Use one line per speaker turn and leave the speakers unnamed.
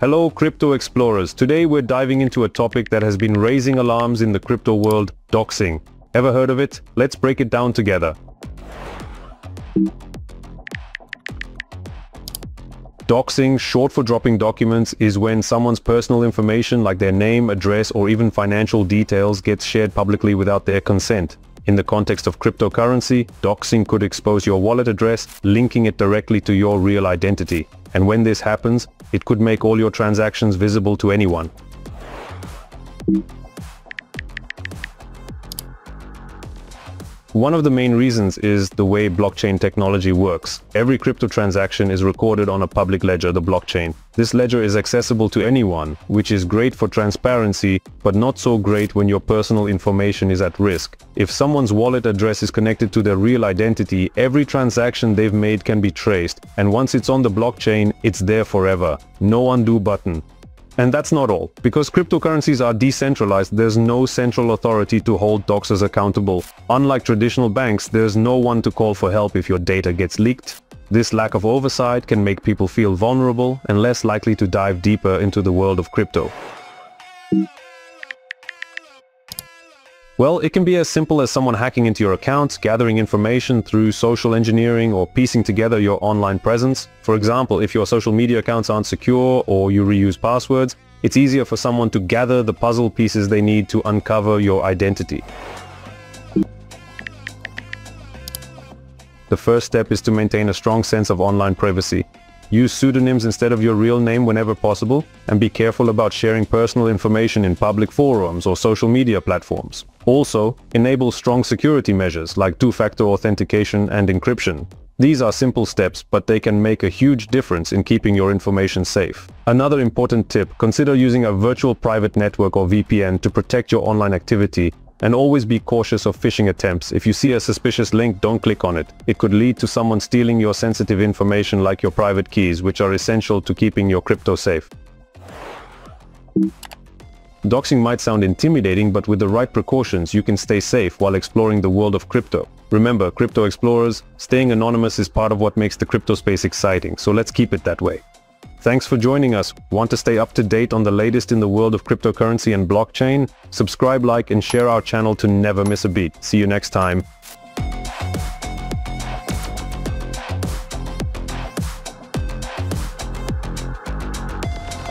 Hello crypto explorers. Today we're diving into a topic that has been raising alarms in the crypto world, doxing. Ever heard of it? Let's break it down together. Doxing, short for dropping documents, is when someone's personal information like their name, address, or even financial details gets shared publicly without their consent. In the context of cryptocurrency, doxing could expose your wallet address, linking it directly to your real identity. And when this happens, it could make all your transactions visible to anyone. One of the main reasons is the way blockchain technology works. Every crypto transaction is recorded on a public ledger, the blockchain. This ledger is accessible to anyone, which is great for transparency, but not so great when your personal information is at risk. If someone's wallet address is connected to their real identity, every transaction they've made can be traced, and once it's on the blockchain, it's there forever. No undo button. And that's not all. Because cryptocurrencies are decentralized, there's no central authority to hold doxers accountable. Unlike traditional banks, there's no one to call for help if your data gets leaked. This lack of oversight can make people feel vulnerable and less likely to dive deeper into the world of crypto. Well, it can be as simple as someone hacking into your accounts, gathering information through social engineering or piecing together your online presence. For example, if your social media accounts aren't secure or you reuse passwords, it's easier for someone to gather the puzzle pieces they need to uncover your identity. The first step is to maintain a strong sense of online privacy. Use pseudonyms instead of your real name whenever possible, and be careful about sharing personal information in public forums or social media platforms. Also, enable strong security measures like two-factor authentication and encryption. These are simple steps, but they can make a huge difference in keeping your information safe. Another important tip, consider using a virtual private network or VPN to protect your online activity and always be cautious of phishing attempts. If you see a suspicious link, don't click on it. It could lead to someone stealing your sensitive information like your private keys, which are essential to keeping your crypto safe. Doxing might sound intimidating, but with the right precautions, you can stay safe while exploring the world of crypto. Remember, crypto explorers, staying anonymous is part of what makes the crypto space exciting, so let's keep it that way. Thanks for joining us. Want to stay up to date on the latest in the world of cryptocurrency and blockchain? Subscribe, like, and share our channel to never miss a beat. See you next time.